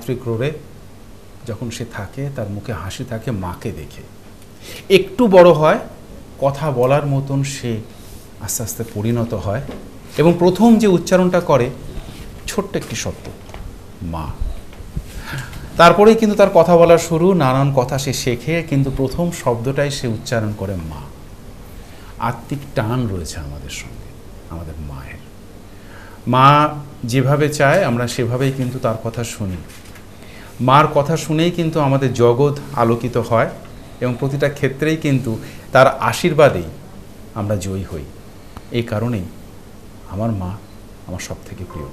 মাতৃক্রোড়ে যখন সে থাকে, তার মুখে হাসি থাকে, মাকে দেখে। একটু বড় হয়, কথা বলার মতন সে আস্তে আস্তে পরিণত হয় এবং প্রথম যে উচ্চারণটা করে, ছোট্ট একটি শব্দ, মা। তারপরেই কিন্তু তার কথা বলা শুরু, নানান কথা সে শেখে, কিন্তু প্রথম শব্দটাই সে উচ্চারণ করে মা। আত্মিক টান রয়েছে আমাদের সঙ্গে, আমাদের মায়ের। মা যেভাবে চায়, আমরা সেভাবেই কিন্তু তার কথা শুনি। মার কথা শুনেই কিন্তু আমাদের জগৎ আলোকিত হয় এবং প্রতিটা ক্ষেত্রেই কিন্তু তার আশীর্বাদেই আমরা জয়ী হই। এই কারণেই আমার মা আমার সব থেকে প্রিয়।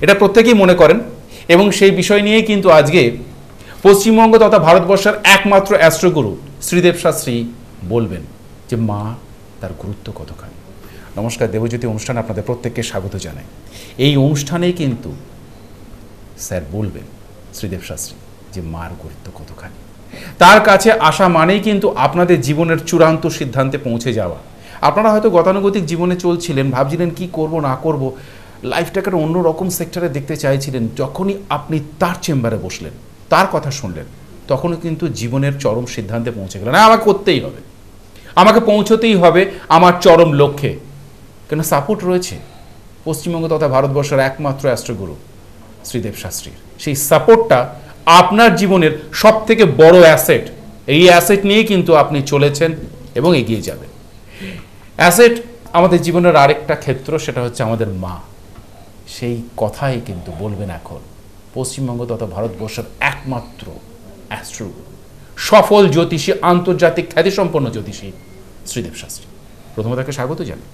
এটা প্রত্যেকেই মনে করেন এবং সেই বিষয় নিয়েই কিন্তু আজকে পশ্চিমবঙ্গ তথা ভারতবর্ষের একমাত্র অ্যাস্ট্রোগুরু শ্রীদেব শাস্ত্রী বলবেন যে মা তার গুরুত্ব কতখানি। নমস্কার, দেবজ্যোতি অনুষ্ঠানে আপনাদের প্রত্যেককে স্বাগত জানাই। এই অনুষ্ঠানেই কিন্তু স্যার বলবেন শ্রীদেব শাস্ত্রী, যে মার গুরুত্ব কতখানি। তার কাছে আসা মানেই কিন্তু আপনাদের জীবনের চূড়ান্ত সিদ্ধান্তে পৌঁছে যাওয়া। আপনারা হয়তো গতানুগতিক জীবনে চলছিলেন, ভাবছিলেন কি করব, না করব। লাইফটাকে অন্য রকম সেক্টরে দেখতে চাইছিলেন। যখনই আপনি তার চেম্বারে বসলেন, তার কথা শুনলেন, তখনও কিন্তু জীবনের চরম সিদ্ধান্তে পৌঁছে গেলেন। না আমাকে করতেই হবে। আমাকে পৌঁছতেই হবে আমার চরম লক্ষ্যে। কেন সাপোর্ট রয়েছে। পশ্চিমবঙ্গ তথা ভারতবর্ষের একমাত্র অ্যাস্ট্রোগুরু, শ্রীদেব শাস্ত্রীর। সেই সাপোর্টটা আপনার জীবনের সব থেকে বড় অ্যাসেট। এই অ্যাসেট নিয়ে কিন্তু আপনি চলেছেন এবং এগিয়ে যাবেন। অ্যাসেট আমাদের জীবনের আরেকটা ক্ষেত্র, সেটা হচ্ছে আমাদের মা। সেই কথাই কিন্তু বলবেন এখন। পশ্চিমবঙ্গ তথা ভারতবর্ষের একমাত্র অ্যাস্ট্রো সফল জ্যোতিষী, আন্তর্জাতিক খ্যাতিসম্পন্ন জ্যোতিষী শ্রীদেব শাস্ত্রী। প্রথমে তাকে স্বাগত জানাই।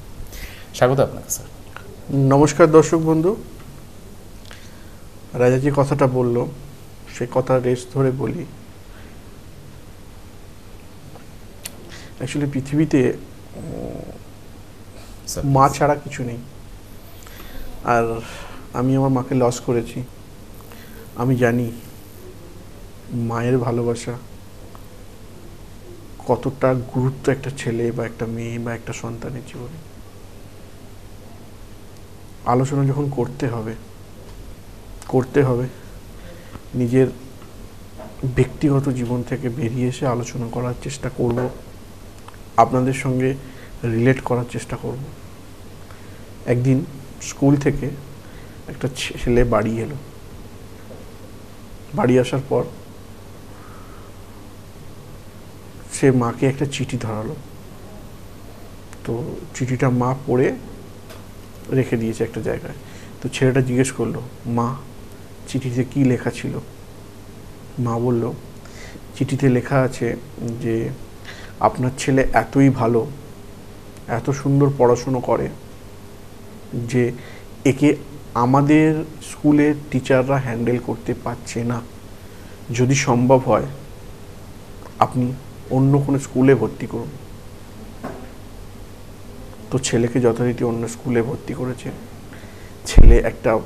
স্বাগত আপনাকে, স্যার। নমস্কার দর্শক বন্ধু। রাজা যে কথাটা বলল সে কথা রেস ধরে বলি। অ্যাকচুয়ালি পৃথিবীতে মা ছাড়া কিছু নেই। আর আমি আমার মাকে লস করেছি। আমি জানি মায়ের ভালোবাসা কতটা গুরুত্ব একটা ছেলে বা একটা মেয়ে বা একটা সন্তানের জীবনে। আলোচনা যখন করতে হবে করতে হবে। নিজের ব্যক্তিগত জীবন থেকে বেরিয়ে এসে আলোচনা করার চেষ্টা করব। আপনাদের সঙ্গে রিলেট করার চেষ্টা করব। একদিন স্কুল থেকে একটা ছেলে বাড়ি এলো। বাড়ি আসার পর সে মাকে একটা চিঠি ধরালো। তো চিঠিটা মা পড়ে রেখে দিয়েছে একটা জায়গায়। তো ছেলেটা জিজ্ঞেস করল, মা চিঠিতে কি লেখা ছিল? মা বলল, চিঠিতে লেখা আছে যে, আপনার ছেলে এতই ভালো, এত সুন্দর পড়াশুনো করে, যে একে আমাদের স্কুলের টিচাররা হ্যান্ডেল করতে পারছে না। যদি সম্ভব হয়, আপনি অন্য কোনো স্কুলে ভর্তি করুন। তো ছেলেকে যথারীতি অন্য স্কুলে ভর্তি করেছে। ছেলে একটা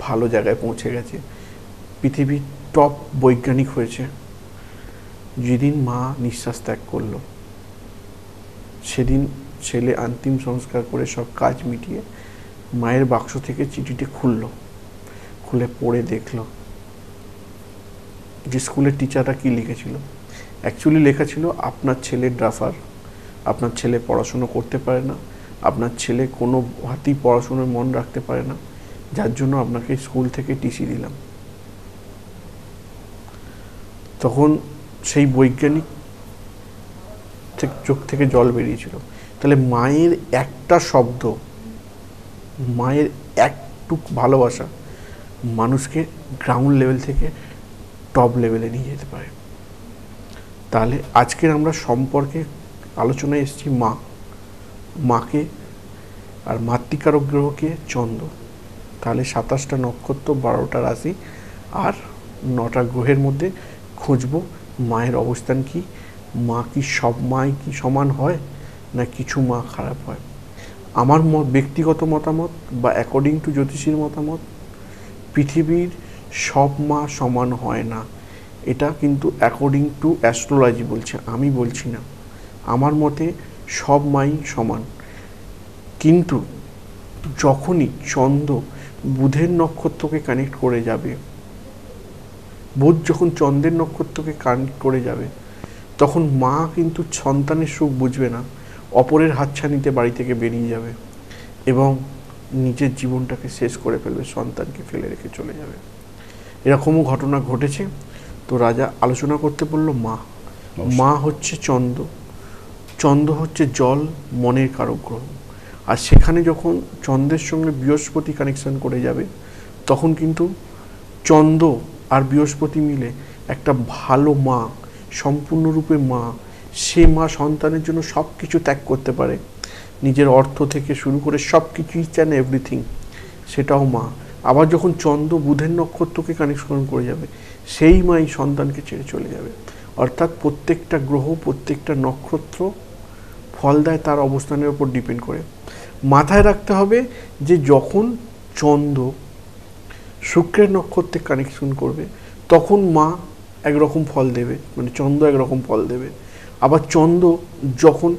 ভালো জায়গায় পৌঁছে গেছে। পৃথিবীর টপ বৈজ্ঞানিক হয়েছে। যেদিন মা নিঃশ্বাস ত্যাগ করল, সেদিন ছেলে অন্তিম সংস্কার করে সব কাজ মিটিয়ে মায়ের বাক্স থেকে চিঠিটি খুললো, খুলে পড়ে দেখল যে স্কুলের টিচাররা কি লিখেছিল। অ্যাকচুয়ালি লেখা ছিল, আপনার ছেলে ড্রাফার, আপনার ছেলে পড়াশুনো করতে পারে না, আপনার ছেলে কোনো হাতেই পড়াশুনোর মন রাখতে পারে না, যার জন্য আপনাকে স্কুল থেকে টিসি দিলাম। তখন সেই বৈজ্ঞানিক চোখ থেকে জল বেরিয়েছিল। তাহলে মায়ের একটা শব্দ, মায়ের একটুক ভালোবাসা মানুষকে গ্রাউন্ড লেভেল থেকে টপ লেভেলে নিয়ে যেতে পারে। তাহলে আজকের আমরা সম্পর্কে আলোচনায় এসেছি মা, মাকে আর মাতৃকারক গ্রহকে চন্দ্র। তাহলে সাতাশটা নক্ষত্র, বারোটা রাশি আর নটা গ্রহের মধ্যে খুঁজবো, মায়ের অবস্থান কি? মা কি সব মাই কি সমান হয় না কিছু মা খারাপ হয়? আমার ব্যক্তিগত মতামত বা অ্যাকর্ডিং টু জ্যোতিষীর মতামত, পৃথিবীর সব মা সমান হয় না। এটা কিন্তু অ্যাকর্ডিং টু অ্যাস্ট্রোলজি বলছে, আমি বলছি না। আমার মতে সব মাই সমান। কিন্তু যখনই চন্দ্র বুধের নক্ষত্রকে কানেক্ট করে যাবে বুধ যখন চন্দ্রের নক্ষত্রকে কানেক্ট করে যাবে তখন মা কিন্তু সন্তানের সুখ বুঝবে না অপরের হাতছানিতে বাড়ি থেকে বেরিয়ে যাবে এবং নিজের জীবনটাকে শেষ করে ফেলবে সন্তানকে ফেলে রেখে চলে যাবে। এরকমও ঘটনা ঘটেছে। তো রাজা আলোচনা করতে বলল মা মা হচ্ছে চন্দ্র। চন্দ্র হচ্ছে জল মনের কারক গ্রহ। আর সেখানে যখন চন্দ্রের সঙ্গে বৃহস্পতি কানেকশন করে যাবে তখন কিন্তু চন্দ্র আর বৃহস্পতি মিলে একটা ভালো মা, সম্পূর্ণরূপে মা, সে মা সন্তানের জন্য সব কিছু ত্যাগ করতে পারে। নিজের অর্থ থেকে শুরু করে সব কিছু ইচ অ্যান্ড এভরিথিং সেটাও মা। আবার যখন চন্দ্র বুধের নক্ষত্রকে কানেকশন করে যাবে, সেই মাই সন্তানকে ছেড়ে চলে যাবে। অর্থাৎ প্রত্যেকটা গ্রহ, প্রত্যেকটা নক্ষত্র ফল দেয় তার অবস্থানের উপর ডিপেন্ড করে। মাথায় রাখতে হবে যে যখন চন্দ্র শুক্রের নক্ষত্রে কানেকশন করবে, তখন মা একরকম ফল দেবে মানে চন্দ্র একরকম ফল দেবে। আবার চন্দ্র যখন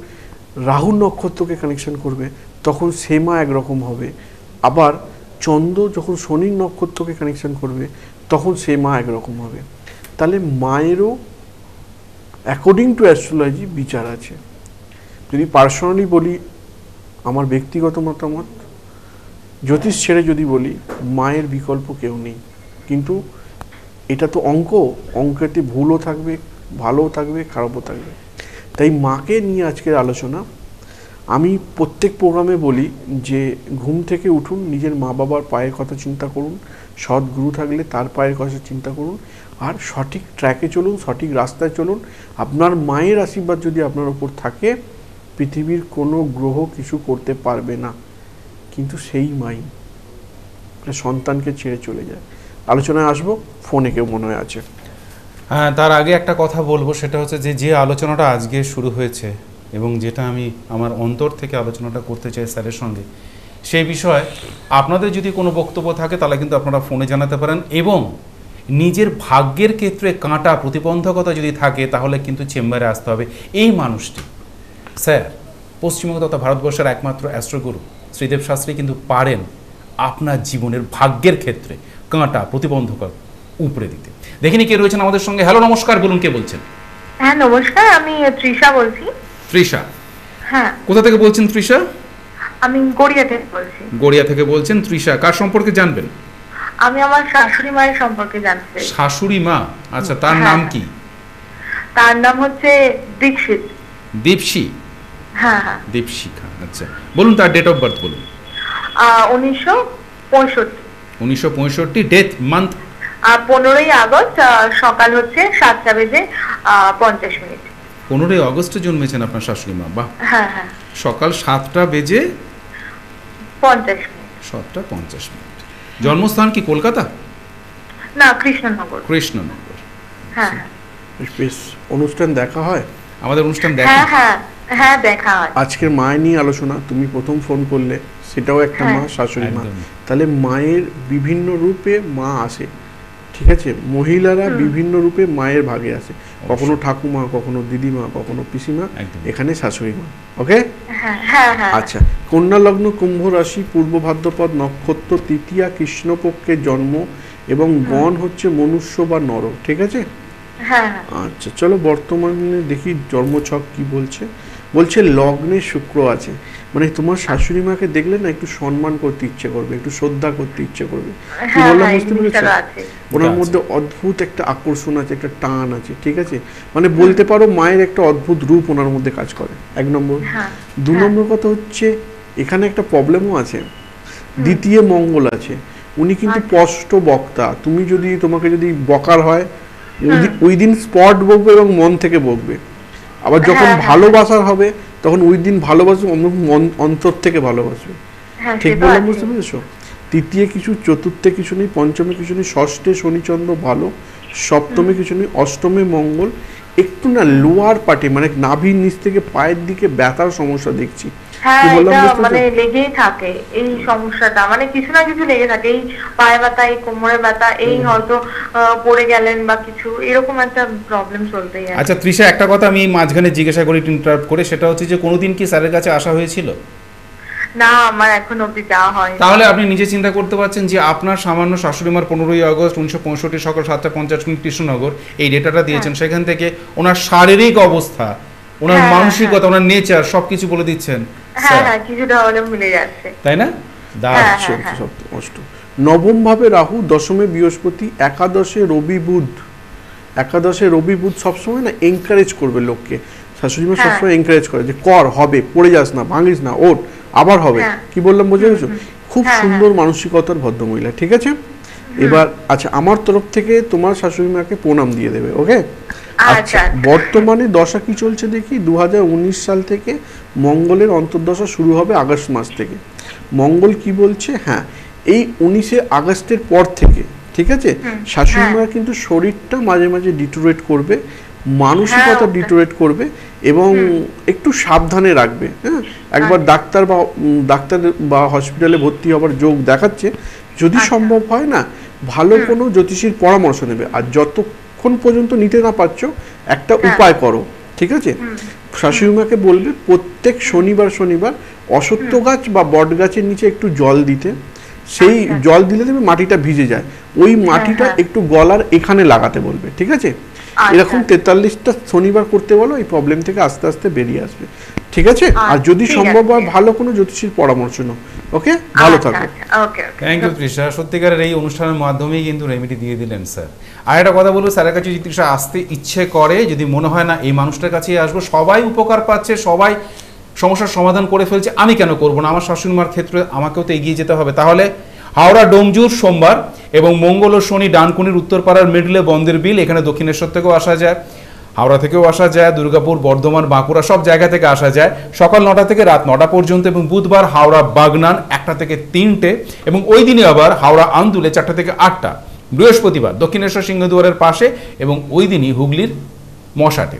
রাহু নক্ষত্রকে কানেকশন করবে, তখন সে মা একরকম হবে। আবার চন্দ্র যখন শনির নক্ষত্রকে কানেকশন করবে, তখন সে মা একরকম হবে। তাহলে মায়েরও অ্যাকর্ডিং টু অ্যাস্ট্রোলজি বিচার আছে। যদি পার্সোনালি বলি, আমার ব্যক্তিগত মতামত জ্যোতিষ ছেড়ে যদি বলি, মায়ের বিকল্প কেউ নেই। কিন্তু এটা তো অঙ্ক। অঙ্কেতে ভুলও থাকবে, ভালোও থাকবে, খারাপও থাকবে। তাই মাকে নিয়ে আজকের আলোচনা, আমি প্রত্যেক প্রোগ্রামে বলি যে, ঘুম থেকে উঠুন, নিজের মা বাবার পায়ের কথা চিন্তা করুন, সৎ গুরু থাকলে তার পায়ের কথা চিন্তা করুন, আর সঠিক ট্র্যাকে চলুন, সঠিক রাস্তায় চলুন। আপনার মায়ের আশীর্বাদ যদি আপনার ওপর থাকে, পৃথিবীর কোনো গ্রহ কিছু করতে পারবে না। কিন্তু সেই মাই সন্তানকে ছেড়ে চলে যায়। আলোচনায় আসব, ফোনে কেউ মনে হয় আছে। হ্যাঁ তার আগে একটা কথা বলব, সেটা হচ্ছে যে যে আলোচনাটা আজকে শুরু হয়েছে এবং যেটা আমি আমার অন্তর থেকে আলোচনাটা করতে চাই স্যারের সঙ্গে সেই বিষয়ে আপনাদের যদি কোনো বক্তব্য থাকে, তাহলে কিন্তু আপনারা ফোনে জানাতে পারেন এবং নিজের ভাগ্যের ক্ষেত্রে কাঁটা প্রতিবন্ধকতা যদি থাকে, তাহলে কিন্তু চেম্বারে আসতে হবে। এই মানুষটি, স্যার, পশ্চিমবঙ্গ তথা ভারতবর্ষের একমাত্র অ্যাস্ট্রোগুরু। শ্রীদেব শাস্ত্রী কিন্তু পারেন আপনার জীবনের ভাগ্যের ক্ষেত্রে কাঁটা প্রতিবন্ধকতা উপরে দিতে। দেখিনি কে রয়েছেন আমাদের সঙ্গে। হ্যালো নমস্কার বলুন কে বলছেন? হ্যাঁ নমস্কার আমি তৃষা বলছি। তৃষা? হ্যাঁ। কোথা থেকে বলছেন তৃষা? আমি গড়িয়া থেকে বলছি। গড়িয়া থেকে বলছেন তৃষা। কার সম্পর্কে জানবেন? আমি আমার শাশুড়ি মায়ের সম্পর্কে জানতে চাই। শাশুড়ি মা? আচ্ছা তার হ্যাঁ, নাম। কি? তার নাম হচ্ছে দীক্ষিত দীপশি? হ্যাঁ হ্যাঁ। দীপশিখা। আচ্ছা বলুন তার ডেট অফ বার্থ বলুন। উনিশশো পঁয়ষট্টি। উনিশশো পঁয়ষট্টি ডেথ মান্থ পনেরোই আগস্ট সকাল হচ্ছে সাতটা বেজে পঞ্চাশ মিনিট। পনেরোই অগস্টে জন্মেছেন আপনার শাশুড়ি মা বাহ। হ্যাঁ হ্যাঁ। সকাল সাতটা বেজে পঞ্চাশ মিনিট। সাতটা পঞ্চাশ মিনিট। জন্মস্থান কি কলকাতা? না কৃষ্ণনগর। কৃষ্ণনগর। হ্যাঁ হ্যাঁ। বেশ অনুষ্ঠান দেখা হয়? আমাদের অনুষ্ঠান হ্যাঁ দেখেন হ্যাঁ। হ্যাঁ দেখা হয়। আজকের মায়ের নিয়ে আলোচনা তুমি প্রথম ফোন করলে সেটাও একটা মা হ্যাঁ। শাশুড়ি মা। তাহলে মায়ের বিভিন্ন রূপে মা আসে ঠিক আছে? মহিলারা বিভিন্ন রূপে মায়ের ভাগে আসে। কখনো ঠাকুমা কখনো দিদিমা কখনো পিসিমা এখানে শাশুড়ি মা ওকে? হ্যাঁ হ্যাঁ আচ্ছা কন্যা লগ্ন কুম্ভ রাশি পূর্ব ভাদ্রপদ নক্ষত্র তৃতীয়া কৃষ্ণপক্ষের জন্ম এবং গণ হচ্ছে মনুষ্য বা নর ঠিক আছে? আচ্ছা চলো বর্তমানে দেখি জন্মছক কি বলছে। বলছে লগ্নে শুক্র আছে। মানে তোমার শাশুড়ি মাকে দেখলে না একটু সম্মান করতে ইচ্ছে করবে একটু শ্রদ্ধা করতে ইচ্ছে করবে। হ্যাঁ হ্যাঁ এই বুঝতে পেরেছ ওনার মধ্যে অদ্ভুত একটা আকর্ষণ আছে একটা টান আছে ঠিক আছে? মানে বলতে পারো মায়ের একটা অদ্ভুত রূপ ওনার মধ্যে কাজ করে। এক নম্বর। হ্যাঁ দু। নম্বর কথা হচ্ছে এখানে একটা প্রবলেমও আছে। দ্বিতীয় মঙ্গল আছে। উনি কিন্তু আচ্ছা। স্পষ্ট বক্তা। তুমি যদি তোমাকে যদি বকার হয় ওই দিন স্পট বকবে এবং মন থেকে বকবে। আবার যখন হ্যাঁ, হ্যাঁ। ভালোবাসার হবে তখন ওই দিন ভালোবাসবে অন্য অন্তর থেকে ভালোবাসবে। হ্যাঁ ঠিক বললাম বুঝতে পেরেছ? তৃতীয় কিছু চতুর্থে কিছু নেই পঞ্চমে কিছু নেই ষষ্ঠে শনিচন্দ্র ভালো সপ্তমে কিছু নেই অষ্টমে মঙ্গল। একটু না লোয়ার পার্টে মানে নাভির নিচ থেকে পায়ের দিকে ব্যথার সমস্যা দেখছি। হ্যাঁ এটা মানে লেগেই থাকে এই সমস্যাটা। মানে কিছু না কিছু লেগে থাকে। এই পায়ে ব্যথা এই কোমরে ব্যথা এই হয়তো পড়ে গেলেন বা কিছু এরকম একটা প্রবলেম চলতেই আছে। আচ্ছা তৃষা একটা কথা আমি মাঝখানে জিজ্ঞাসা করি ইন্টারাপ্ট করে সেটা হচ্ছে যে কোনোদিন কি স্যারের কাছে আসা হয়েছিল? না আমার এখন যাওয়া হয় তাহলে আপনি নিজে চিন্তা করতে পারছেন যে আপনার সামান্য শাশুড়িমার পনেরোই আগস্ট উনিশশো পঁয়ষট্টি সকাল সাতটা পঞ্চাশ মিনিট কৃষ্ণনগর এই ডেটাটা দিয়েছেন। সেখান থেকে ওনার শারীরিক অবস্থা ওনার হ্যাঁ, মানসিকতা ওনার নেচার সবকিছু বলে দিচ্ছেন। হ্যাঁ হ্যাঁ তাই না। হ্যাঁ, অষ্ট। নবম ভাবে রাহু দশমে বৃহস্পতি একাদশে রবি বুধ। একাদশে রবি বুধ সবসময় না এনকারেজ করবে লোককে। শাশুড়ি মা। সবসময় এনকারেজ করে যে কর হবে পড়ে যাস না ভাঙিস না ওট আবার হবে। কি বললাম বুঝে গেছো? খুব সুন্দর মানসিকতার ভদ্রমহিলা ঠিক আছে? এবার আচ্ছা আমার তরফ থেকে তোমার শাশুড়ি মাকে প্রণাম দিয়ে দেবে ওকে আচ্ছা, আচ্ছা। বর্তমানে দশা কি চলছে দেখি? দু হাজার উনিশ সাল থেকে মঙ্গলের অন্তর্দশা শুরু হবে আগস্ট মাস থেকে। মঙ্গল কি বলছে? হ্যাঁ এই উনিশে আগস্টের পর থেকে ঠিক আছে? শাশুড়ি মার কিন্তু শরীরটা মাঝে মাঝে ডিটোরেট করবে মানসিকতা হ্যাঁ, ডিটোরেট করবে এবং একটু সাবধানে রাখবে হ্যাঁ? একবার আচ্ছা। ডাক্তার বা ডাক্তার বা হসপিটালে ভর্তি হবার যোগ দেখাচ্ছে। যদি আচ্ছা। সম্ভব হয় না ভালো কোনো জ্যোতিষীর পরামর্শ নেবে আর যতক্ষণ পর্যন্ত নিতে না পারছ একটা হ্যাঁ। উপায় করো ঠিক আছে শাশুড়িমাকে বলবে প্রত্যেক শনিবার শনিবার অসত্য গাছ বা বট গাছের নিচে একটু জল দিতে সেই আচ্ছা। জল দিলে দেবে মাটিটা ভিজে যায় ওই মাটিটা হ্যাঁ। একটু গলার এখানে লাগাতে বলবে ঠিক আছে। এরকম তেতাল্লিশটা শনিবার করতে বলো এই প্রবলেম থেকে আস্তে আস্তে বেরিয়ে আসবে। ঠিক আছে? আর আচ্ছা, যদি সম্ভব হয় ভালো কোনো জ্যোতিষীর পরামর্শ নাও ওকে? ভালো আচ্ছা, থাকো। আচ্ছা, okay okay. Thank you Trisha সত্যিকারের এই অনুষ্ঠানের মাধ্যমেই কিন্তু রেমেডি দিয়ে দিলেন স্যার। আর একটা কথা বলব স্যারের কাছে যদি তৃষা আসতে ইচ্ছে করে যদি মনে হয় না এই মানুষটার কাছেই আসব সবাই উপকার পাচ্ছে সবাই সমস্যার সমাধান করে ফেলছে আমি কেন করব না? আমার শাশুড়ি মার ক্ষেত্রে আমাকেও তো এগিয়ে যেতে হবে। তাহলে হাওড়া ডোমজুর সোমবার এবং মঙ্গল ও শনি ডানকুনির উত্তরপাড়ার মিডলে বন্দের বিল, এখানে দক্ষিণেশ্বর থেকেও আসা যায়, হাওড়া থেকেও আসা যায়, দুর্গাপুর, বর্ধমান, বাঁকুড়া সব জায়গা থেকে আসা যায়। সকাল নটা থেকে রাত নটা পর্যন্ত এবং বুধবার হাওড়া বাগনান একটা থেকে তিনটে এবং ওই দিনই আবার হাওড়া আন্দুলে চারটা থেকে আটটা। বৃহস্পতিবার দক্ষিণেশ্বর সিংহদুয়ারের পাশে এবং ওই দিনই হুগলির মশাটে।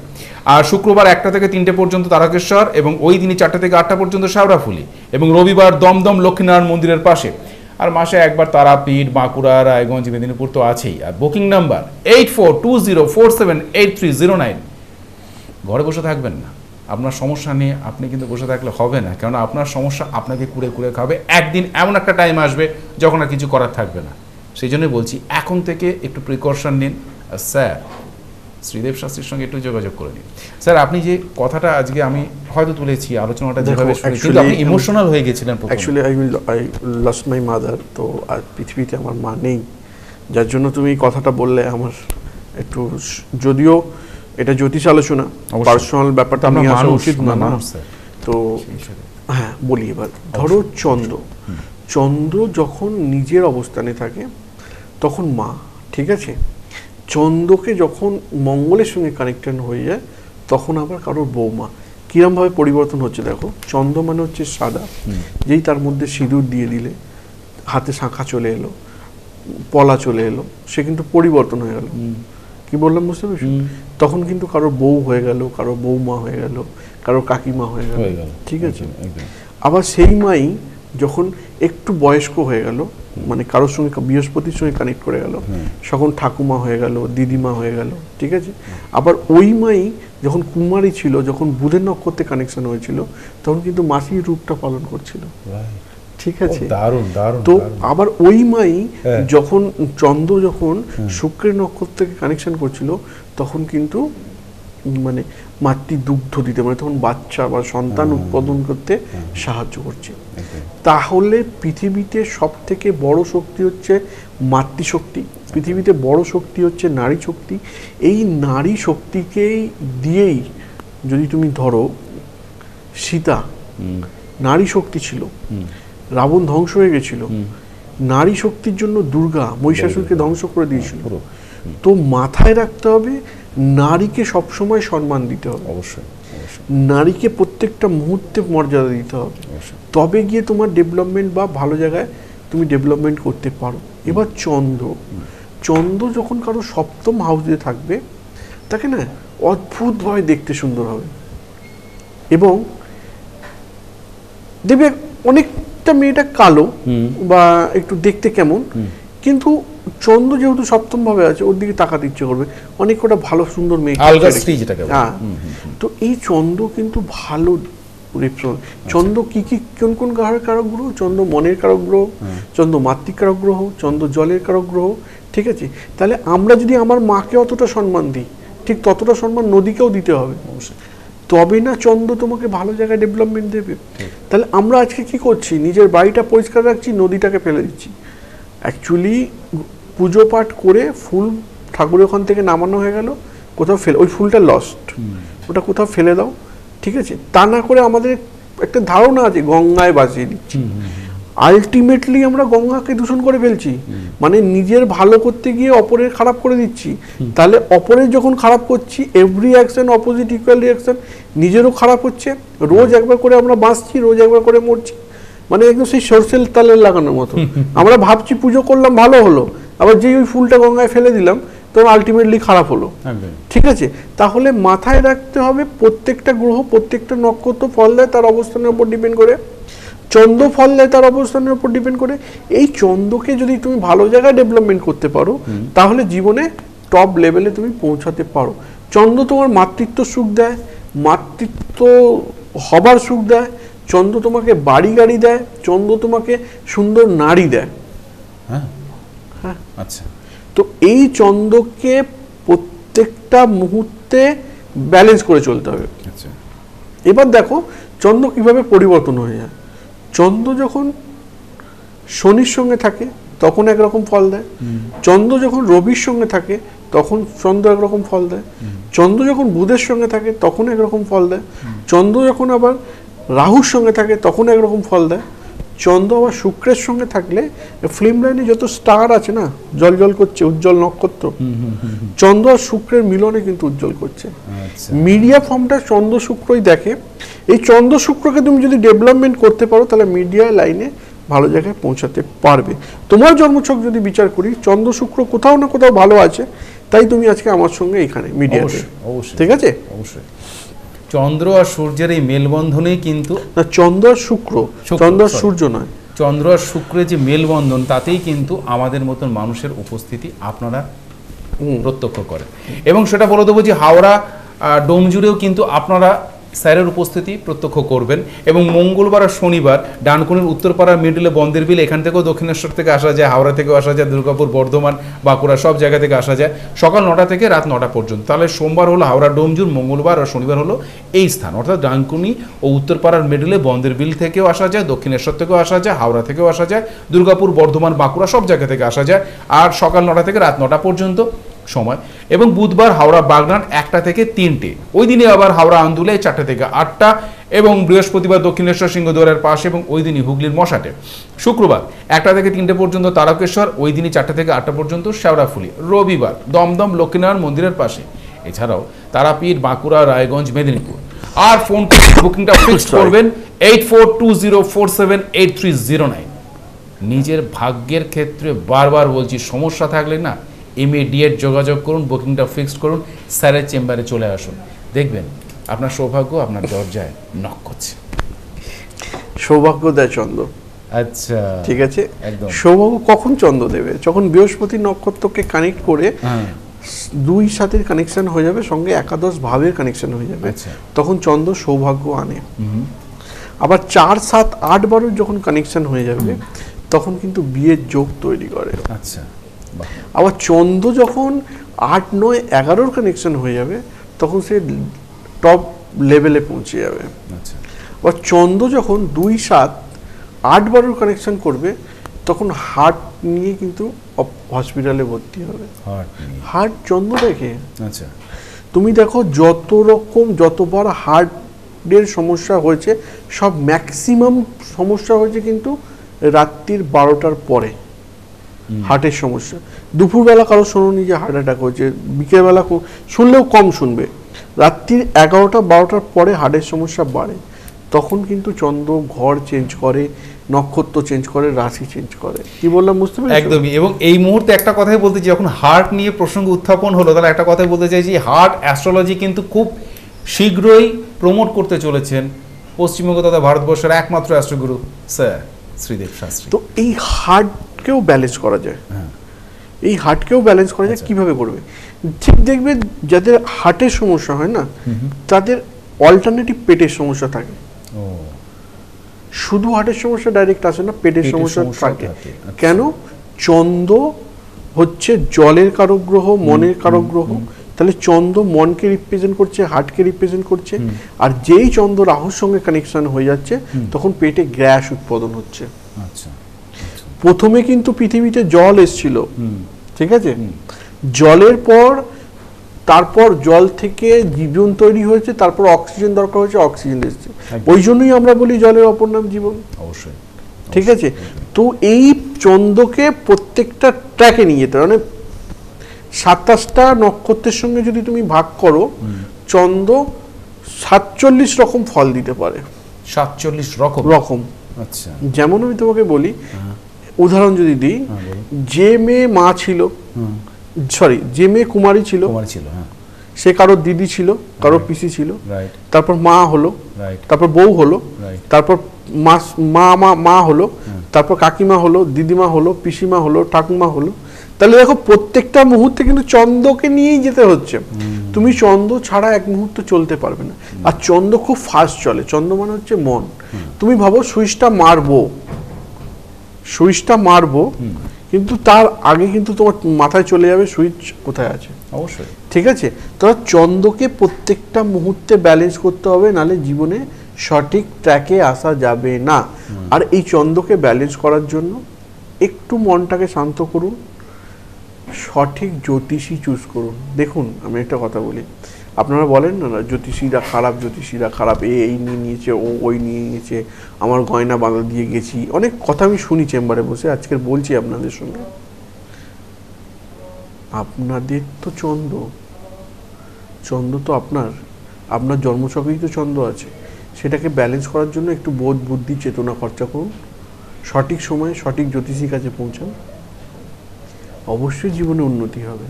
আর শুক্রবার একটা থেকে তিনটে পর্যন্ত তারকেশ্বর এবং ওই দিনই চারটা থেকে আটটা পর্যন্ত শাওরাফুলি এবং রবিবার দমদম লক্ষ্মীনারায়ণ মন্দিরের পাশে। আর মাসে একবার তারাপীঠ, বাঁকুড়া, রায়গঞ্জ, মেদিনীপুর তো আছেই। আর booking number eight four two zero four seven eight three zero nine ঘরে বসে থাকবেন না। আপনার সমস্যা নিয়ে আপনি কিন্তু বসে থাকলে হবে না। কেননা আপনার সমস্যা আপনাকে কুড়ে কুড়ে খাবে। একদিন এমন একটা টাইম আসবে যখন আর কিছু করার থাকবে না। সেই জন্যই বলছি, এখন থেকে একটু প্রিকশন নিন। স্যার শ্রীদেব শাস্ত্রীর সঙ্গে একটু যোগাযোগ করে নিন। স্যার আপনি যে কথাটা আজকে আমি হয়তো তুলেছি আলোচনাটা যেভাবে কিন্তু আপনি ইমোশনাল হয়ে গেছিলেন actually I will I lost my mother তো আর পৃথিবীতে আমার মা নেই। যার জন্য তুমি এই কথাটা বললে আমার একটু যদিও এটা জ্যোতিষ আলোচনা পার্সোনাল ব্যাপারটা নিয়ে আসা উচিত না না? তো হ্যাঁ বলি এবার। ধরো চন্দ্র। চন্দ্র যখন নিজের অবস্থানে থাকে তখন মা ঠিক আছে? চন্দ্রকে যখন মঙ্গলের সঙ্গে কানেক্টেড হয়ে যায় তখন আবার কারোর বৌমা। কিরমভাবে পরিবর্তন হচ্ছে দেখো চন্দ্র মানে হচ্ছে সাদা যেই তার মধ্যে সিঁদুর দিয়ে দিলে হাতে শাঁখা চলে এলো পলা চলে এলো সে কিন্তু পরিবর্তন হয়ে গেল। কি বললাম বুঝতে পেরেছ। তখন কিন্তু কারোর বউ হয়ে গেল কারও বৌমা হয়ে গেল কারও কাকিমা হয়ে গেল ঠিক আছে। আবার সেই মাই যখন একটু বয়স্ক হয়ে গেল মানে কারোর সঙ্গে বৃহস্পতির সঙ্গে কানেক্ট করে গেল তখন ঠাকুমা হয়ে গেল দিদিমা হয়ে গেল ঠিক আছে? আবার ওই মাই যখন কুমারী ছিল যখন বুধের নক্ষত্রে কানেকশন হয়েছিল তখন কিন্তু মাসির রূপটা পালন করছিল। ঠিক আছে? দারুণ দারুণ তো আবার ওই মাই হ্যাঁ। যখন চন্দ্র যখন শুক্রের নক্ষত্রকে কানেকশন করছিল তখন কিন্তু মানে মাতৃ দুগ্ধ দিতে মানে তখন বাচ্চা বা সন্তান উৎপাদন করতে সাহায্য করছে। তাহলে পৃথিবীতে সব থেকে বড় শক্তি হচ্ছে মাতৃশক্তি। পৃথিবীতে বড় শক্তি হচ্ছে নারী শক্তি। এই নারী শক্তিকেই দিয়েই যদি তুমি ধরো সীতা নারী শক্তি ছিল। রাবণ ধ্বংস হয়ে গেছিল। নারী শক্তির জন্য দুর্গা মহিষাসুরকে ধ্বংস করে দিয়েছিল। তো মাথায় রাখতে হবে নারীকে সবসময় সম্মান দিতে হবে। অবশ্যই নারীকে প্রত্যেকটা মুহূর্তে মর্যাদা দিতে হবে। তবে গিয়ে তোমার ডেভেলপমেন্ট বা ভালো জায়গায় তুমি ডেভেলপমেন্ট করতে পারো। এবার চন্দ্র। চন্দ্র যখন কারও সপ্তম হাউসে থাকবে তাকে না অদ্ভুতভাবে দেখতে সুন্দর হবে। এবং দেখবে অনেকটা মেয়েটা কালো বা একটু দেখতে কেমন কিন্তু চন্দ্র যেহেতু সপ্তম ভাবে আছে ওর দিকে তাকাতে ইচ্ছে করবে। অনেক কটা ভালো সুন্দর মেয়ে আলগা স্ত্রী যেটাকে হ্যাঁ। তো এই চন্দ্র কিন্তু ভালো রিপ্রো- চন্দ্র কি কি কোন কোন গ্রহের কারক গ্রহ? চন্দ্র মনের কারক গ্রহ চন্দ্র মাতৃক কারক গ্রহ চন্দ্র জলের কারক গ্রহ ঠিক আছে? তাহলে আমরা যদি আমার মাকে অতটা সম্মান দিই ঠিক ততটা সম্মান নদীকেও দিতে হবে। তবে না চন্দ্র তোমাকে ভালো জায়গায় ডেভেলপমেন্ট দেবে। তাহলে আমরা আজকে কি করছি? নিজের বাড়িটা পরিষ্কার রাখছি নদীটাকে ফেলে দিচ্ছি। অ্যাকচুয়ালি পুজো পাঠ করে ফুল ঠাকুরের ওখান থেকে নামানো হয়ে গেল কোথাও ফেলে ওই ফুলটা লস্ট ওটা কোথাও ফেলে দাও ঠিক আছে? তা না করে আমাদের একটা ধারণা আছে গঙ্গায় বাঁচিয়ে দিচ্ছি। আলটিমেটলি আমরা গঙ্গাকে দূষণ করে ফেলছি। মানে নিজের ভালো করতে গিয়ে অপরের খারাপ করে দিচ্ছি। তাহলে অপরের যখন খারাপ করছি every action opposite equal reaction নিজেরও খারাপ হচ্ছে। রোজ একবার করে আমরা বাঁচছি রোজ একবার করে মরছি। মানে একদম সেই সরষের তালের লাগানোর মতো। আমরা ভাবছি পুজো করলাম ভালো হলো। আবার যেই ওই ফুলটা গঙ্গায় ফেলে দিলাম তো আলটিমেটলি খারাপ হলো। ঠিক আছে? তাহলে মাথায় রাখতে হবে প্রত্যেকটা গ্রহ প্রত্যেকটা নক্ষত্র ফল দেয় তার অবস্থানের উপর ডিপেন্ড করে। চন্দ্র ফল দেয় তার অবস্থানের উপর ডিপেন্ড করে। এই চন্দ্রকে যদি তুমি ভালো জায়গায় ডেভেলপমেন্ট করতে পারো তাহলে জীবনে টপ লেভেলে তুমি পৌঁছাতে পারো। চন্দ্র তোমার মাতৃত্ব সুখ দেয় মাতৃত্ব হবার সুখ দেয় চন্দ্র তোমাকে বাড়ি গাড়ি দেয় চন্দ্র তোমাকে সুন্দর নারী দেয়। হ্যাঁ? হ্যাঁ। আচ্ছা। তো এই চন্দ্রকে প্রত্যেকটা মুহূর্তে ব্যালেন্স করে চলতে হবে। আচ্ছা। এবার দেখো চন্দ্র কীভাবে পরিবর্তন হয়ে যায়। চন্দ্র যখন শনির সঙ্গে থাকে তখন একরকম ফল দেয়। চন্দ্র যখন রবির সঙ্গে থাকে তখন চন্দ্র একরকম ফল দেয়। চন্দ্র যখন বুধের সঙ্গে থাকে তখন একরকম ফল দেয়। চন্দ্র যখন আবার রাহুর সঙ্গে থাকে তখন একরকম ফল দেয়। চন্দ্র আবার শুক্রের সঙ্গে থাকলে ফিল্ম লাইনে যত স্টার আছে না জল জল করছে উজ্জ্বল নক্ষত্র। চন্দ্র আর শুক্রের মিলনে কিন্তু উজ্জ্বল করছে। আচ্ছা। মিডিয়া ফর্মটা চন্দ্র শুক্রই দেখে। এই চন্দ্র শুক্রকে তুমি যদি ডেভেলপমেন্ট করতে পারো তাহলে মিডিয়া লাইনে ভালো জায়গায় পৌঁছাতে পারবে। তোমার জন্মছক যদি বিচার করি চন্দ্র শুক্র কোথাও না কোথাও ভালো আছে তাই তুমি আজকে আমার সঙ্গে এখানে মিডিয়া অবশ্যই। ঠিক আছে? অবশ্যই। চন্দ্র আর সূর্যের এই মেলবন্ধনেই কিন্তু না চন্দ্র আর শুক্র। চন্দ্র আর সূর্য নয়। চন্দ্র আর শুক্রের যে মেলবন্ধন তাতেই কিন্তু আমাদের মতন মানুষের উপস্থিতি আপনারা প্রত্যক্ষ করেন। এবং সেটা বলে দেবো যে হাওড়া ডোমজুড়েও কিন্তু আপনারা স্যারের উপস্থিতি প্রত্যক্ষ করবেন এবং মঙ্গলবার আর শনিবার ডানকুনির উত্তরপাড়া মিডলে বন্দের বিল, এখান থেকেও দক্ষিণেশ্বর থেকে আসা যায়, হাওড়া থেকেও আসা যায়, দুর্গাপুর, বর্ধমান, বাঁকুড়া সব জায়গা থেকে আসা যায়। সকাল নটা থেকে রাত নটা পর্যন্ত। তাহলে সোমবার হলো হাওড়া ডোমজুর, মঙ্গলবার আর শনিবার হলো এই স্থান। অর্থাৎ ডানকুনি ও উত্তরপাড়ার মিডলে বন্দের বিল থেকেও আসা যায়, দক্ষিণেশ্বর থেকেও আসা যায়, হাওড়া থেকেও আসা যায়, দুর্গাপুর, বর্ধমান, বাঁকুড়া সব জায়গা থেকে আসা যায়। আর সকাল নটা থেকে রাত নটা পর্যন্ত সময়। এবং বুধবার হাওড়া বাগনান একটা থেকে তিনটে। ওই দিনে আবার হাওড়া আন্দুলে চারটে থেকে আটটা এবং বৃহস্পতিবার দক্ষিণেশ্বর সিংহদুয়ারের পাশে এবং ওই দিনই হুগলির মশাটে। শুক্রবার একটা থেকে তিনটে পর্যন্ত তারকেশ্বর ওই দিনই চারটে থেকে আটটা পর্যন্ত শেওড়াফুলি রবিবার দমদম লক্ষ্মীনারায়ণ মন্দিরের পাশে। এছাড়াও তারাপীঠ বাঁকুড়া রায়গঞ্জ মেদিনীপুর। আর ফোন বুকিংটা ফিক্সড করবেন eight four two zero four seven eight three zero nine নিজের ভাগ্যের ক্ষেত্রে বারবার বলছি সমস্যা থাকলে না ইমিডিয়েট যোগাযোগ করুন বুকিংটা ফিক্সড করুন স্যারের চেম্বারে চলে আসুন। দেখবেন আপনার সৌভাগ্য আপনার দরজায় নক করছে। সৌভাগ্য দেয় চন্দ্র। আচ্ছা। ঠিক আছে? একদম। সৌভাগ্য কখন চন্দ্র দেবে? যখন বৃহস্পতি নক্ষত্রকে কানেক্ট করে হ্যাঁ। দুই সাথে কানেকশন হয়ে যাবে সঙ্গে একাদশ ভাবের কানেকশন হয়ে যাবে আচ্ছা। তখন চন্দ্র সৌভাগ্য আনে। আবার চার সাত আট বারোর যখন কানেকশন হয়ে যাবে তখন কিন্তু বিয়ের যোগ তৈরি করে। আচ্ছা। আবার চন্দ্র যখন আট নয় এগারোর কানেকশন হয়ে যাবে তখন সে টপ লেভেলে পৌঁছে যাবে। আচ্ছা। আবার চন্দ্র যখন দুই সাত আট বারোর কানেকশন করবে তখন হার্ট নিয়ে কিন্তু হসপিটালে ভর্তি হবে। হার্ট হার্ট চন্দ্র দেখে। আচ্ছা। তুমি দেখো যত রকম যতবার হার্টের সমস্যা হয়েছে সব ম্যাক্সিমাম সমস্যা হয়েছে কিন্তু রাত্রির বারোটার পরে। হার্টের সমস্যা। দুপুরবেলা কারও শোনোনি যে হার্ট অ্যাটাক হয়েছে বিকেলবেলা শুনলেও কম শুনবে। রাত্রির এগারোটা বারোটার পরে হার্টের সমস্যা বাড়ে। তখন কিন্তু চন্দ্র ঘর চেঞ্জ করে নক্ষত্র চেঞ্জ করে রাশি চেঞ্জ করে। কি বললাম বুঝতে পেরেছ? একদমই এবং এই মুহূর্তে একটা কথাই বলতে চাই যখন হার্ট নিয়ে প্রসঙ্গ উত্থাপন হলো তাহলে একটা কথাই বলতে চাইছি হার্ট অ্যাস্ট্রোলজি কিন্তু খুব শীঘ্রই প্রমোট করতে চলেছেন পশ্চিমবঙ্গ তথা ভারতবর্ষের একমাত্র অ্যাস্ট্রোগুরু স্যার শ্রীদেব শাস্ত্রী। তো এই হার্টকেও ব্যালেন্স করা যায়। হ্যাঁ। এই হার্টকেও ব্যালেন্স করা যায় আচ্ছা। কীভাবে করবে? ঠিক দেখবে যাদের হার্টের সমস্যা হয় না তাদের অল্টারনেটিভ পেটের সমস্যা থাকে। শুধু হার্টের সমস্যা ডাইরেক্ট আসে না পেটের সমস্যা থাকে। আচ্ছা। কেন? চন্দ হচ্ছে জলের কারক গ্রহ মনের কারক গ্রহ তাহলে চন্দ্র মনকে রিপ্রেজেন্ট করছে হার্টকে রিপ্রেজেন্ট করছে। আর যেই চন্দ্র রাহুর সঙ্গে কানেকশন হয়ে যাচ্ছে তখন পেটে গ্যাস উৎপাদন হচ্ছে। আচ্ছা। প্রথমে কিন্তু পৃথিবীতে জল এসছিল। ঠিক আছে? জলের পর তারপর জল থেকে জীবন তৈরি হয়েছে তারপর অক্সিজেন দরকার হয়েছে অক্সিজেন এসছে। ওই জন্যই আমরা বলি জলের অপর নাম জীবন। অবশ্যই। ঠিক আছে? তো এই চন্দ্রকে প্রত্যেকটা ট্র্যাকে নিয়ে যেতে মানে সাতাশটা নক্ষত্রের সঙ্গে যদি তুমি ভাগ করো চন্দ্র সাতচল্লিশ রকম ফল দিতে পারে। সাতচল্লিশ রকম? রকম। আচ্ছা। যেমন আমি তোমাকে বলি উদাহরণ যদি দিই হ্যাঁ যে মেয়ে মা ছিল সরি যে মেয়ে কুমারী ছিল কুমার ছিল হ্যাঁ। সে কারোর দিদি ছিল কারোর পিসি ছিল তারপর মা হলো তারপর বউ হলো তারপর মা মা মা মা হলো তারপর কাকিমা হলো দিদিমা হলো পিসিমা হলো ঠাকুমা হলো। তাহলে দেখো প্রত্যেকটা মুহূর্তে কিন্তু চন্দ্রকে নিয়েই যেতে হচ্ছে। তুমি চন্দ্র ছাড়া এক মুহূর্ত চলতে পারবে না। আর চন্দ্র খুব ফাস্ট চলে। চন্দ্র মানে হচ্ছে মন। তুমি ভাবো সুইচটা মারবো। সুইচটা মারবো কিন্তু তার আগে কিন্তু তোমার মাথায় চলে যাবে সুইচ কোথায় আছে। অবশ্যই। ঠিক আছে? তোরা চন্দ্রকে প্রত্যেকটা মুহূর্তে ব্যালেন্স করতে হবে নালে জীবনে সঠিক ট্র্যাকে আসা যাবে না। আর এই চন্দ্রকে ব্যালেন্স করার জন্য একটু মনটাকে শান্ত করুন সঠিক জ্যোতিষী চুজ করুন। দেখুন আমি একটা কথা বলি। আপনারা বলেন না জ্যোতিষীরা খারাপ জ্যোতিষীরা খারাপ, এ, এই নিয়ে নিয়েছে, ও, ওই নিয়ে নিয়েছে, আমার গয়না বাঁধা দিয়ে গেছি। অনেক কথা আমি শুনি চেম্বারে বসে, আজকের বলছি আপনাদের সঙ্গে। আপনাদের তো চন্দ্র। চন্দ্র তো আপনার আপনার জন্মছকেই তো চন্দ্র আছে। সেটাকে ব্যালেন্স করার জন্য একটু বোধ, বুদ্ধি, চেতনা খরচা করুন। সঠিক সময়ে সঠিক জ্যোতিষীর কাছে পৌঁছান। অবশ্যই জীবনে উন্নতি হবে।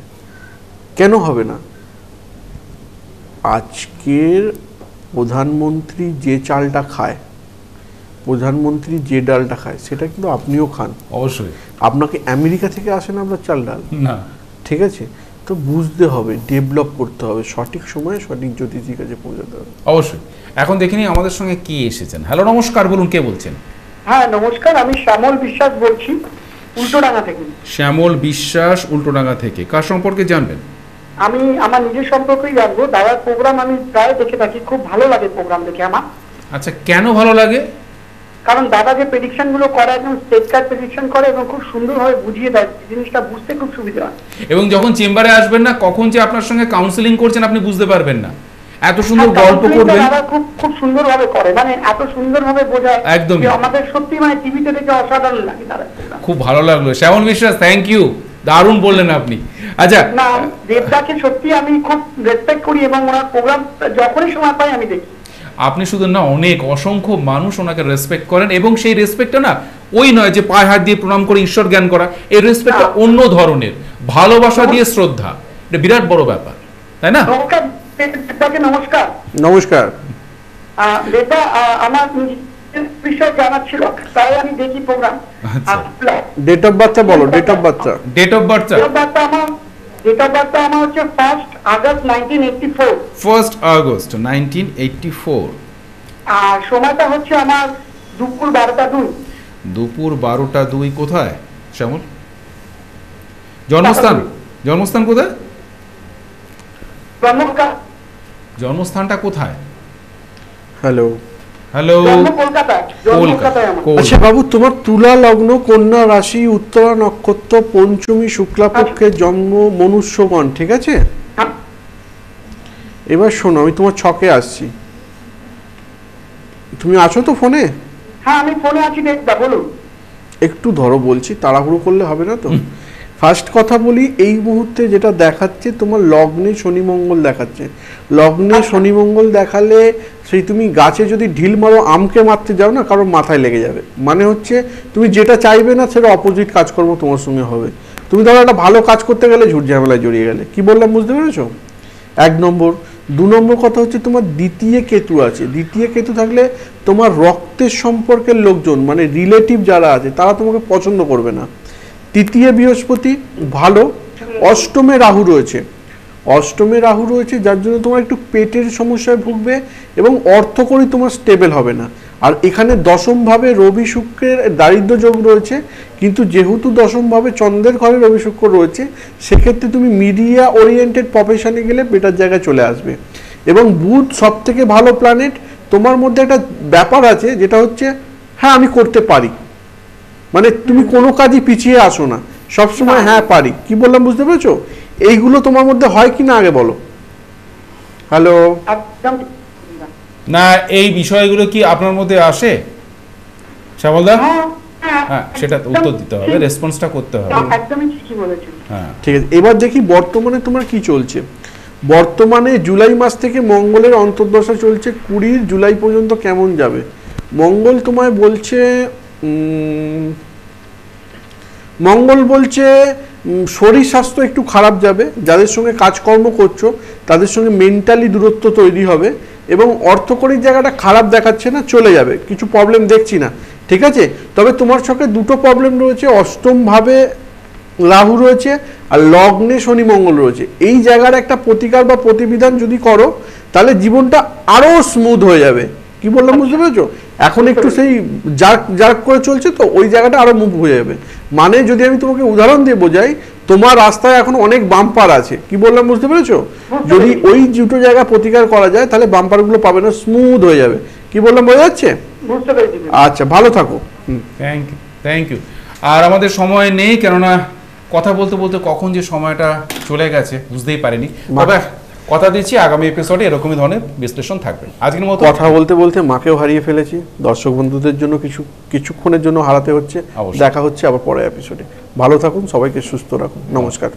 কেন হবে না? আজকের প্রধানমন্ত্রী যে চালটা খায় প্রধানমন্ত্রী যে ডালটা খায় সেটা কিন্তু আপনিও খান। অবশ্যই। আপনাকে আমেরিকা থেকে আসে না আপনার চাল ডাল? না। ঠিক আছে? তো বুঝতে হবে ডেভেলপ করতে হবে সঠিক সময়ে সঠিক জ্যোতিষীর কাছে পৌঁছাতে হবে। অবশ্যই। এখন দেখে নিই আমাদের সঙ্গে কি এসেছেন। হ্যালো নমস্কার বলুন কে বলছেন? হ্যাঁ নমস্কার আমি শ্যামল বিশ্বাস বলছি উল্টোডাঙ্গা থেকে। শ্যামল বিশ্বাস উল্টোডাঙ্গা থেকে। কার সম্পর্কে জানবেন? আমি আমার নিজের সম্পর্কেই জানব। দাদার প্রোগ্রাম আমি প্রায় দেখে থাকি খুব ভালো লাগে প্রোগ্রাম দেখে আমার। আচ্ছা কেন ভালো লাগে? কারণ দাদা যে প্রেডিকশনগুলো করে একদম স্টেট কার্ড প্রেডিকশন করে এবং খুব সুন্দরভাবে বুঝিয়ে দেয় জিনিসটা বুঝতে খুব সুবিধা হয়। এবং যখন চেম্বারে আসবেন না কখন যে আপনার সঙ্গে কাউন্সিলিং করছেন আপনি বুঝতে পারবেন না। এত সুন্দর গল্প counselling টা করবেন। দাদা খুব খুব সুন্দরভাবে করে মানে এত সুন্দর ভাবে বোঝায় একদমই। যে আমাদের সত্যি মানে টিভিতে দেখে অসাধারণ লাগে দাদা খুব ভালো লাগল। শ্যামল বিশ্বাস থ্যাংক ইউ দারুণ বললেন আপনি। আচ্ছা না দেবদাকে সত্যি আমি খুব রেসপেক্ট করি এবং ওনার প্রোগ্রাম যখনই সময় পাই আমি দেখি। আপনি শুধু না অনেক অসংখ্য মানুষ ওনাকে রেসপেক্ট করেন এবং সেই রেসপেক্টটা না ওই নয় যে পায়ে হাত দিয়ে প্রণাম করে ঈশ্বর জ্ঞান করা এই রেসপেক্টটা অন্য ধরনের। ভালোবাসা দিয়ে শ্রদ্ধা এটা বিরাট বড় ব্যাপার তাই না? নমস্কার নমস্কার। নমস্কার। আমার বিষয়ে জানার ছিল তাই আমি দেখি প্রোগ্রাম আচ্ছা। ডেট অফ বলো ডেট অফ ডেট অফ বার্থটা ডেট অফ বার্থটা আমার ডেট অফ বার্থটা আমার হচ্ছে first August nineteen eighty four first August nineteen eighty four আর সময়টা হচ্ছে আমার দুপুর কোথায় শ্যামল? জন্মস্থান। জন্মস্থান কোথায়? জন্মস্থানটা কোথায়? হ্যালো হ্যালো আচ্ছা বাবু তোমার তুলা লগ্ন কন্যা রাশি উত্তরা নক্ষত্র পঞ্চমী শুক্লাপক্ষের জন্ম মনুষ্যগণ ঠিক আছে? হ্যাঁ, এবার শোনো আমি তোমার ছকে আসছি। তুমি আছো তো ফোনে? হ্যাঁ আমি ফোনে আছি দেবদা বলুন। একটু ধরো বলছি তাড়াহুড়ো করলে হবে না তো? ফার্স্ট কথা বলি এই মুহূর্তে যেটা দেখাচ্ছে তোমার লগ্নে শনি মঙ্গল দেখাচ্ছে। লগ্নে শনি মঙ্গল দেখালে সেই তুমি গাছে যদি ঢিল মারো, আমকে মারতে যাও না, কারোর মাথায় লেগে যাবে। মানে হচ্ছে, তুমি যেটা চাইবে না, সেটা অপোজিট কাজকর্ম তোমার সঙ্গে হবে। তুমি ধরো একটা ভালো কাজ করতে গেলে ঝুট ঝামেলায় জড়িয়ে গেলে। কি বললাম বুঝতে পেরেছ? এক নম্বর। দু নম্বর কথা হচ্ছে, তোমার দ্বিতীয় কেতু আছে। দ্বিতীয় কেতু থাকলে তোমার রক্তের সম্পর্কের লোকজন মানে রিলেটিভ যারা আছে, তারা তোমাকে পছন্দ করবে না। তৃতীয় বৃহস্পতি, ভালো। অষ্টমে রাহু রয়েছে। অষ্টমে রাহু রয়েছে, যার জন্য তোমার একটু পেটের সমস্যায় ভুগবে এবং অর্থকরী তোমার স্টেবল হবে না। আর এখানে দশমভাবে রবি শুক্রের দারিদ্র যোগ রয়েছে, কিন্তু যেহেতু দশমভাবে চন্দ্রের ঘরে রবি শুক্র রয়েছে, সেক্ষেত্রে তুমি মিডিয়া ওরিয়েন্টেড প্রফেশনে গেলে বেটার জায়গায় চলে আসবে। এবং বুধ সব থেকে ভালো প্ল্যানেট তোমার মধ্যে একটা ব্যাপার আছে, যেটা হচ্ছে হ্যাঁ আমি করতে পারি। মানে তুমি কোনো কাজই পিছিয়ে আসো না। সবসময় হ্যাঁ পারি। কি বললাম, বুঝতে পেরেছ? এইগুলো তোমার মধ্যে হয় কি না আগে বলো। হ্যালো একদম। না এই বিষয়গুলো কি আপনার মধ্যে আসে? শ্যামলদা? হ্যাঁ, হ্যাঁ, হ্যাঁ সেটা উত্তর দিতে হবে রেসপন্সটা করতে হবে। একদমই ঠিকই বলেছেন। হ্যাঁ। ঠিক আছে এবার দেখি বর্তমানে তোমার কি চলছে। বর্তমানে জুলাই মাস থেকে মঙ্গলের অন্তর্দশা চলছে কুড়ির জুলাই পর্যন্ত কেমন যাবে? মঙ্গল তোমায় বলছে মঙ্গল বলছে শরীর স্বাস্থ্য একটু খারাপ যাবে, যাদের সঙ্গে কাজকর্ম করছ, তাদের সঙ্গে মেন্টালি দূরত্ব তৈরি হবে এবং অর্থকরীর জায়গাটা খারাপ দেখাচ্ছে না, চলে যাবে। কিছু প্রবলেম দেখছি না। ঠিক আছে? তবে তোমার সঙ্গে দুটো প্রবলেম রয়েছে। অষ্টমভাবে রাহু রয়েছে আর লগ্নে শনি মঙ্গল রয়েছে। এই জায়গার একটা প্রতিকার বা প্রতিবিধান যদি করো, তাহলে জীবনটা আরও স্মুথ হয়ে যাবে। কি বললাম, বুঝতে পেরেছ? এখন একটু সেই জার্ক জার্ক করে চলছে তো ওই জায়গাটা আরও মুভ হয়ে যাবে। মানে যদি আমি তোমাকে উদাহরণ দিয়ে বোঝাই তোমার রাস্তায় এখন অনেক বাম্পার আছে। কি বললাম বুঝতে পেরেছ? যদি ওই দুটো জায়গা প্রতিকার করা যায় তাহলে বাম্পারগুলো পাবে না স্মুথ হয়ে যাবে। কি বললাম বোঝা যাচ্ছে? আচ্ছা ভালো থাকো। হুম। থ্যাংক ইউ থ্যাংক ইউ আর আমাদের সময় নেই কেননা কথা বলতে বলতে কখন যে সময়টা চলে গেছে বুঝতেই পারিনি। তবে কথা দিচ্ছি আগামী এপিসোডে এরকমই ধরনের বিশ্লেষণ থাকবে। আজকের মতো কথা বলতে বলতে মাকেও হারিয়ে ফেলেছি। দর্শক বন্ধুদের জন্য কিছু কিছুক্ষণের জন্য হারাতে হচ্ছে। দেখা হচ্ছে আবার পরের এপিসোডে ভালো থাকুন সবাইকে সুস্থ রাখুন। নমস্কার।